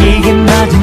이긴 마지막